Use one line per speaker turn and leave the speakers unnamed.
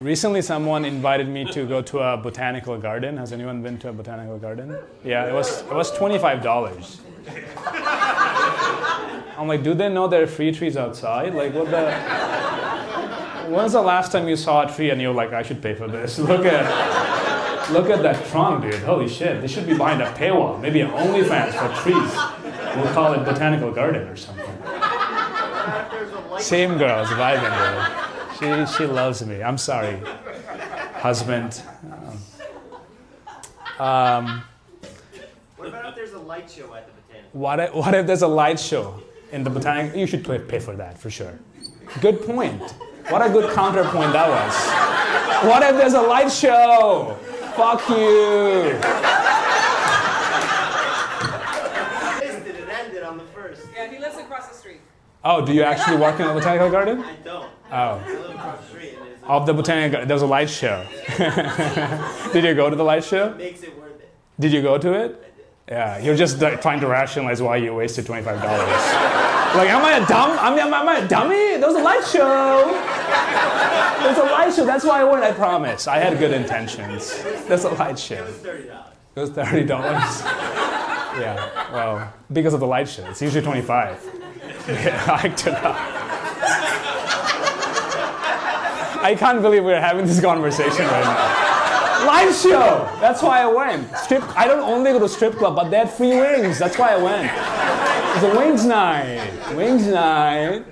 Recently, someone invited me to go to a botanical garden. Has anyone been to a botanical garden? Yeah, it was it was twenty five dollars. I'm like, do they know there are free trees outside? Like, what the? When's the last time you saw a tree and you're like, I should pay for this? Look at, look at that trunk, dude. Holy shit! They should be behind a paywall. Maybe an OnlyFans for trees. We'll call it botanical garden or something. Same girl's vibing, dude. She she loves me. I'm sorry, husband. Um, um,
What about if there's a light show at the Botanic?
what if, what if there's a light show in the botanic? You should pay, pay for that for sure. Good point. What a good counterpoint that was. What if there's a light show? Fuck you.
Missed it. It ended on the first.
Yeah, he lives across the street.
Oh, do you actually work in the botanical garden?
I don't.
Oh,
I live across the street and it's,
of the botanical garden. There's a light show. Did you go to the light show?
it makes it worth it.
Did you go to it? Yeah, you're just uh, trying to rationalize why you wasted $25. like, am I a dumb? I mean, am I, am I a dummy? There was a light show. There's a light show. That's why I went, I promise. I had good intentions. There's a light show.
It was Thirty dollars.
It was $30. yeah, well, because of the light show. It's usually 25 Yeah, I it up. I can't believe we're having this conversation right now. Live show. That's why I went. Strip. I don't only go to strip club, but they had free wings. That's why I went. It's a wings night. Wings night.